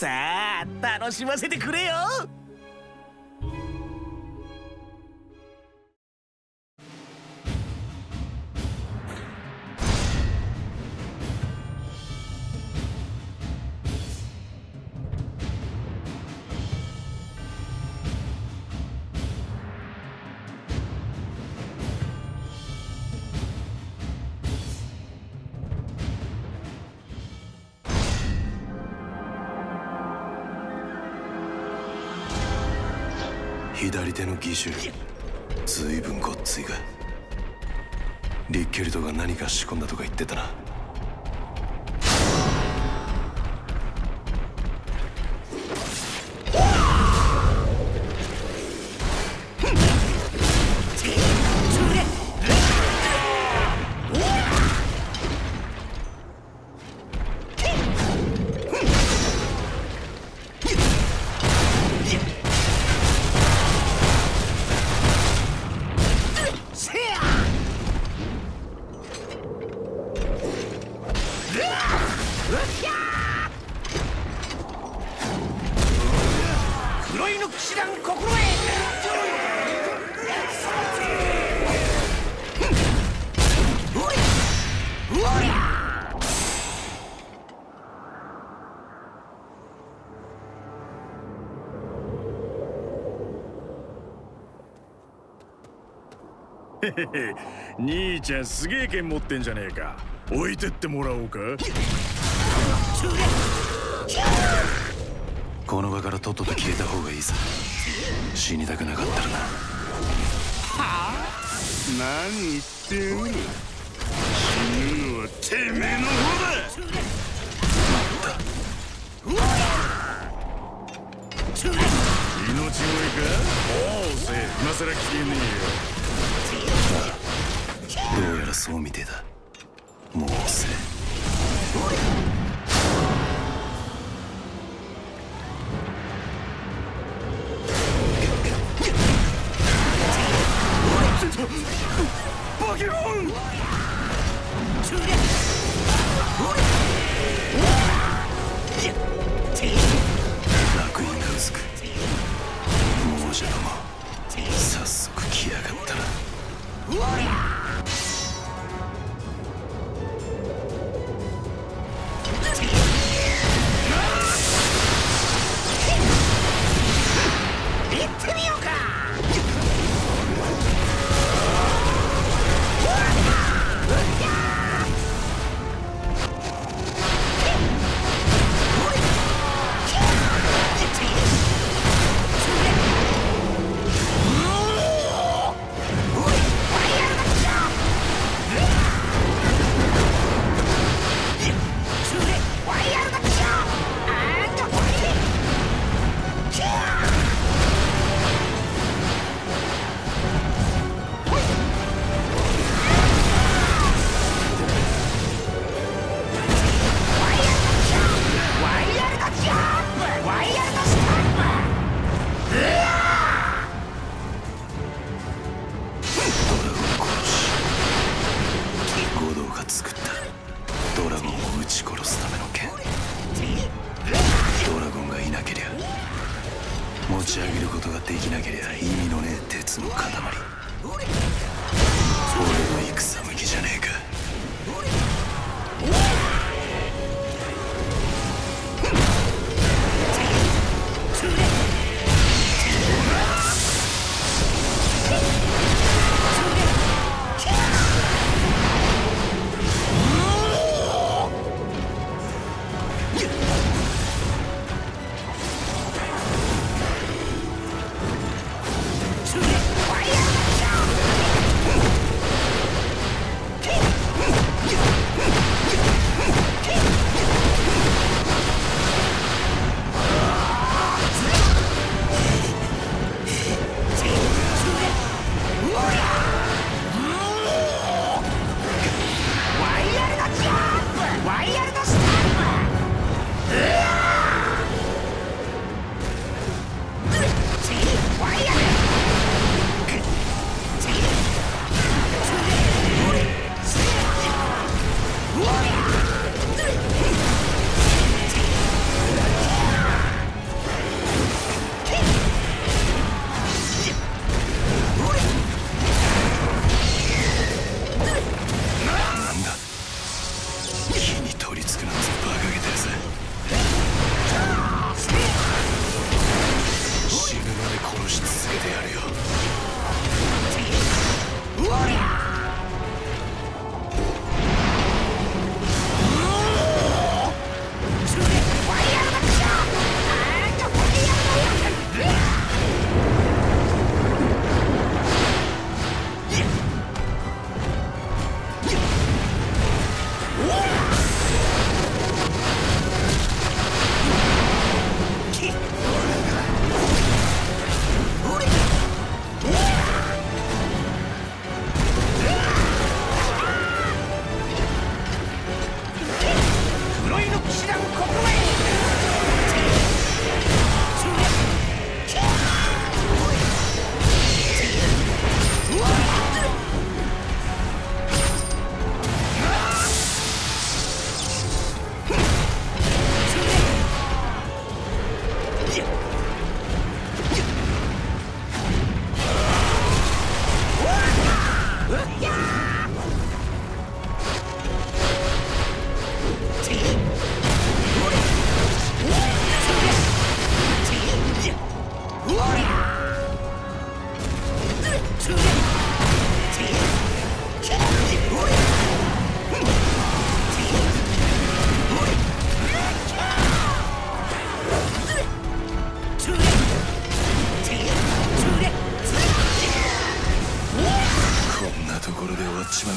さあ楽しませてくれよ。左手の義手ずいぶんごっついが。リッケルトが何か仕込んだとか言ってたな。兄ちゃんすげえ剣持ってんじゃねえか。置いてってもらおうか。この場からとっとと消えた方がいいさ。死にたくなかったらな。何言ってん死ぬのはてめえの方だ！命乞いか？おうせ今さら消えねどうやらそうみてえだもうせ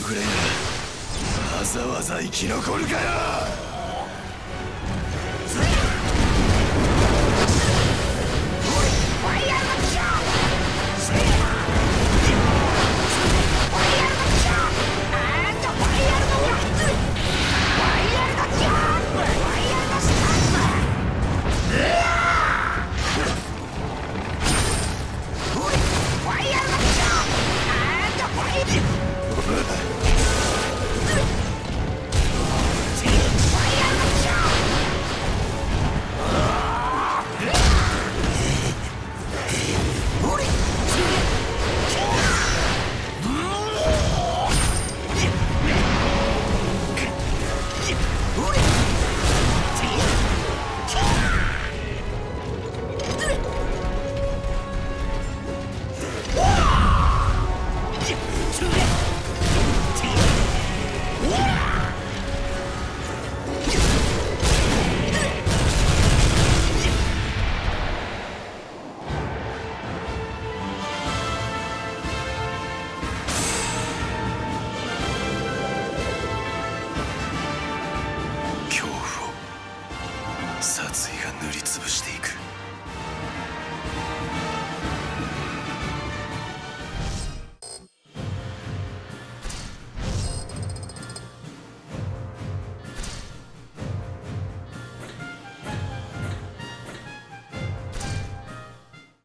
れわざわざ生き残るかよ